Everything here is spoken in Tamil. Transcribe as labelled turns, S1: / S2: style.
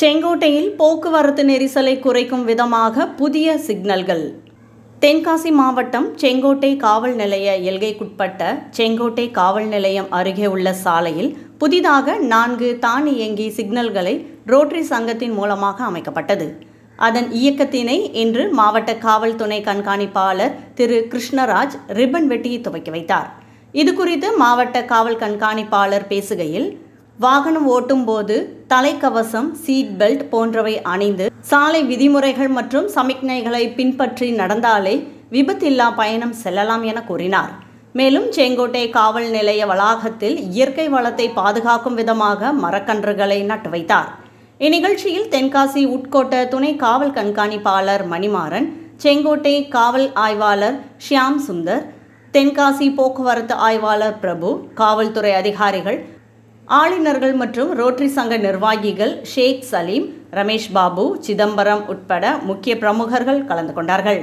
S1: செங்கோட்டையில் போக்குவரத்து நெரிசலை குறைக்கும் விதமாக புதிய சிக்னல்கள். தென்காசி மாவட்டம் செங்கோட்டை காவல் நிலைய எல்கைக்குட்பட்ட செங்கோட்டை காவல் நிலையம் அருகே உள்ள சாலையில் புதிதாக நான்கு தானியங்கி சிக்னல்களை ரோட்டரி சங்கத்தின் மூலமாக அமைக்கப்பட்டது. அதன் இயக்கத்தினை இன்று மாவட்ட காவல் துணை கண்காணிப்பாளர் திரு கிருஷ்ணராஜ் ரிப்பன் வெட்டியை துவக்கி வைத்தார். இது குறித்து மாவட்ட காவல் கண்காணிப்பாளர் பேசுகையில் வாகனம் ஓட்டும்போது தலைக்கவசம் சீட் பெல்ட் போன்றவை அணிந்து சாலை விதிமுறைகள் மற்றும் சமிக்ஞைகளை பின்பற்றி நடந்தாலே விபத்தில்லா பயணம் செல்லலாம் என கூறினார். மேலும் செங்கோட்டை காவல் நிலைய வளாகத்தில் இயற்கை வளத்தை பாதுகாக்கும் விதமாக மரக்கன்றுகளை நட்டு வைத்தார். இந்நிகழ்ச்சியில் தென்காசி உட்கோட்ட துணை காவல் கண்காணிப்பாளர் மணிமாறன் செங்கோட்டை காவல் ஆய்வாளர் ஷியாம் சுந்தர் தென்காசி போக்குவரத்து ஆய்வாளர் பிரபு காவல்துறை அதிகாரிகள் ஆளுநர்கள் மற்றும் ரோட்டரி சங்க நிர்வாகிகள் ஷேக் சலீம் ரமேஷ் பாபு சிதம்பரம் உட்பட முக்கிய பிரமுகர்கள் கலந்து கொண்டார்கள்.